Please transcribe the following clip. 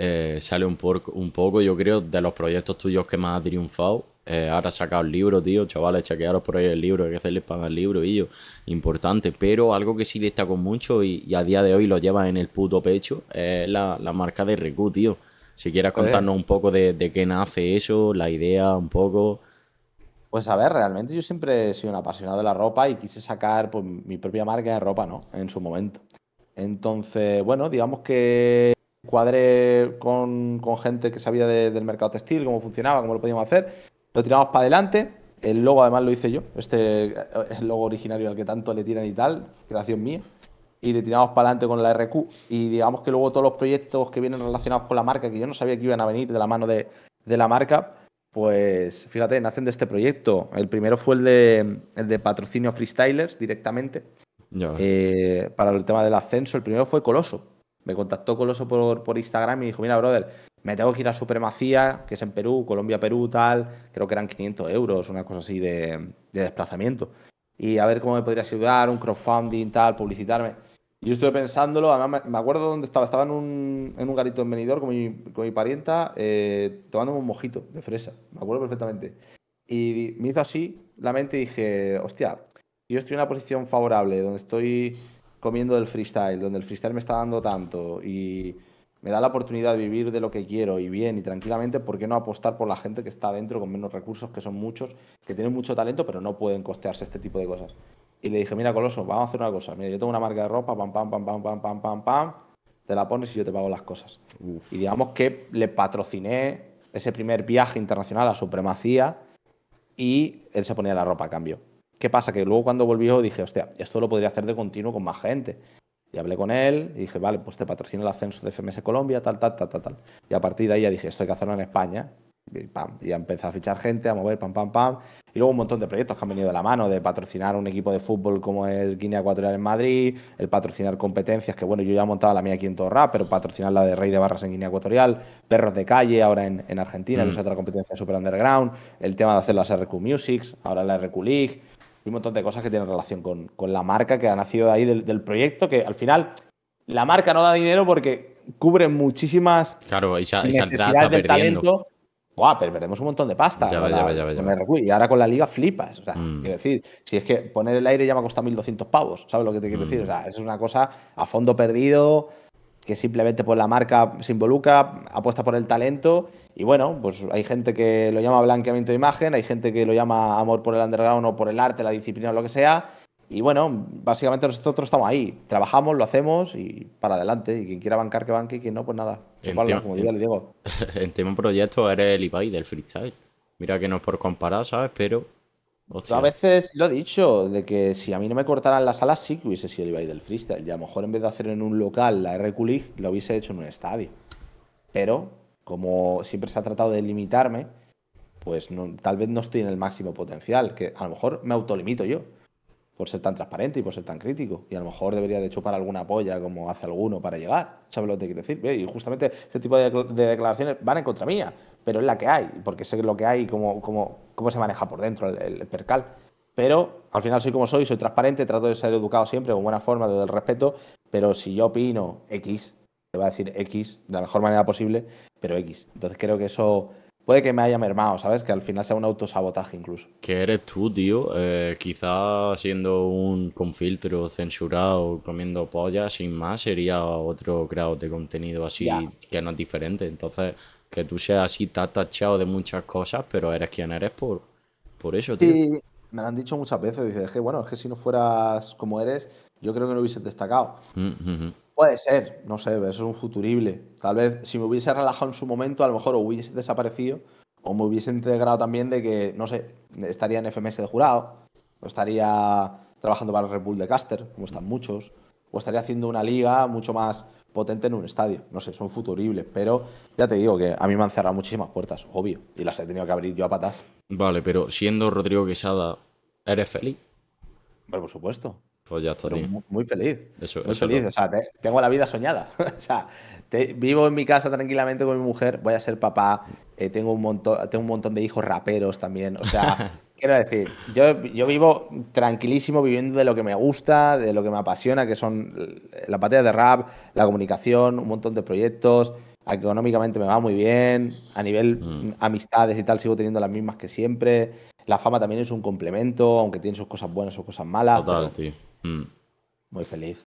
eh, sale un, un poco, yo creo, de los proyectos tuyos que más ha triunfado. Eh, ahora has sacado el libro, tío, chavales, chequearos por ahí el libro, hay que hacerles pagar el libro y yo, importante. Pero algo que sí destaco mucho y, a día de hoy lo lleva en el puto pecho es la, marca de Recu, tío. Si quieras contarnos un poco de, de, qué nace eso, la idea, un poco. Pues a ver, realmente yo siempre he sido un apasionado de la ropa y quise sacar pues, mi propia marca de ropa, ¿no? En su momento. Entonces, bueno, digamos que cuadré con, gente que sabía del mercado textil, cómo funcionaba, cómo lo podíamos hacer. Lo tiramos para adelante. El logo además lo hice yo. Este es el logo originario al que tanto le tiran y tal, creación mía. Y le tiramos para adelante con la RQ. Y digamos que luego todos los proyectos que vienen relacionados con la marca, que yo no sabía que iban a venir de la mano de, la marca, pues fíjate, nacen de este proyecto. El primero fue el de, el de patrocinio freestylers directamente. Eh, para el tema del ascenso. El primero fue Coloso. Me contactó Coloso por, por Instagram y dijo, mira, brother, me tengo que ir a Supremacía, que es en Perú, Colombia-Perú, tal. Creo que eran 500 euros, una cosa así de, desplazamiento. Y a ver cómo me podrías ayudar, un crowdfunding, tal, publicitarme. Y yo estuve pensándolo, además me acuerdo dónde estaba. Estaba en un, garito en Benidorm con mi, con mi parienta, eh, tomándome un mojito de fresa. Me acuerdo perfectamente. Y me hizo así la mente y dije, hostia, yo estoy en una posición favorable, donde estoy comiendo del freestyle, donde el freestyle me está dando tanto y me da la oportunidad de vivir de lo que quiero y bien y tranquilamente, ¿por qué no apostar por la gente que está dentro con menos recursos, que son muchos, que tienen mucho talento, pero no pueden costearse este tipo de cosas? Y le dije, mira, Coloso, vamos a hacer una cosa. Mira, yo tengo una marca de ropa, pam, pam, pam, pam, pam, pam, pam, pam, te la pones y yo te pago las cosas. Y digamos que le patrociné ese primer viaje internacional a Supremacía y él se ponía la ropa a cambio. ¿Qué pasa? Que luego cuando volvió dije, hostia, esto lo podría hacer de continuo con más gente. Y hablé con él y dije, vale, pues te patrocino el ascenso de FMS Colombia, tal, tal, tal, tal, tal. Y a partir de ahí ya dije, esto hay que hacerlo en España. Y, pam, y empecé a fichar gente, a mover, pam, pam, pam. Y luego un montón de proyectos que han venido de la mano, de patrocinar un equipo de fútbol como es Guinea Ecuatorial en Madrid, el patrocinar competencias, que bueno, yo ya he montado la mía aquí en Torra, pero patrocinar la de Rey de Barras en Guinea Ecuatorial, Perros de Calle ahora en, en Argentina, que es mm. otra competencia super underground, el tema de hacer las RQ Musics, ahora la RQ League, y un montón de cosas que tienen relación con, con la marca que ha nacido ahí del, del proyecto, que al final la marca no da dinero porque cubre muchísimas claro, y necesidades del talento. Guau, pero perdemos un montón de pasta. y ahora con la liga flipas. O sea, mm. quiero decir, si es que poner el aire ya me ha costado 1.200 pavos, ¿sabes lo que te quiero decir? O mm. sea, es una cosa a fondo perdido, que simplemente pues la marca se involucra, apuesta por el talento y bueno, pues hay gente que lo llama blanqueamiento de imagen, hay gente que lo llama amor por el underground o por el arte, la disciplina o lo que sea, y bueno, básicamente nosotros estamos ahí, trabajamos, lo hacemos y para adelante. Y quien quiera bancar, que banque, y quien no, pues nada. como le digo. En tema proyecto eres el Ibai del freestyle. Mira que no es por comparar, ¿sabes? Pero. A veces lo he dicho, de que si a mí no me cortaran las alas, sí que hubiese sido el Ibai del freestyle. Y a lo mejor en vez de hacer en un local la RQ League, lo hubiese hecho en un estadio. Pero, como siempre se ha tratado de limitarme, pues tal vez no estoy en el máximo potencial, que a lo mejor me autolimito yo por ser tan transparente y por ser tan crítico. Y a lo mejor debería de chupar alguna polla como hace alguno para llegar. ¿Sabes lo que te quiero decir? Y justamente este tipo de, declaraciones van en contra mía, pero es la que hay, porque sé lo que hay y cómo, cómo, se maneja por dentro el, percal. Pero al final soy como soy, soy transparente, trato de ser educado siempre con buena forma, desde el respeto, pero si yo opino X, te va a decir X de la mejor manera posible, pero X. Entonces creo que eso puede que me haya mermado, ¿sabes? Que al final sea un autosabotaje incluso. ¿Qué eres tú, tío? Eh, quizá siendo un con filtro censurado, comiendo polla, sin más, sería otro creador de contenido así que no es diferente. Entonces, que tú seas así, estás tachado de muchas cosas, pero eres quien eres por, por eso, tío. Sí, me lo han dicho muchas veces. Dices, que bueno, es que si no fueras como eres, yo creo que no hubieses destacado. Mm, Puede ser, no sé, eso es un futurible. Tal vez si me hubiese relajado en su momento, a lo mejor hubiese desaparecido o me hubiese integrado también de que, no sé, estaría en FMS de jurado, o estaría trabajando para el Red Bull de Caster, como están muchos, o estaría haciendo una liga mucho más potente en un estadio. No sé, son futuribles, pero ya te digo que a mí me han cerrado muchísimas puertas, obvio, y las he tenido que abrir yo a patas. Vale, pero siendo Rodrigo Quesada, ¿eres feliz? Bueno, por supuesto. Pues ya está. Muy, feliz. muy feliz. O sea, tengo la vida soñada. o sea, vivo en mi casa tranquilamente con mi mujer, voy a ser papá, eh, tengo, un montón, tengo un montón de hijos raperos también. O sea, quiero decir, yo, yo vivo tranquilísimo viviendo de lo que me gusta, de lo que me apasiona, que son la batalla de rap, la comunicación, un montón de proyectos. Económicamente me va muy bien. A nivel Mm. amistades y tal, sigo teniendo las mismas que siempre. La fama también es un complemento, aunque tiene sus cosas buenas o cosas malas. Total, tío. Mm. muy feliz.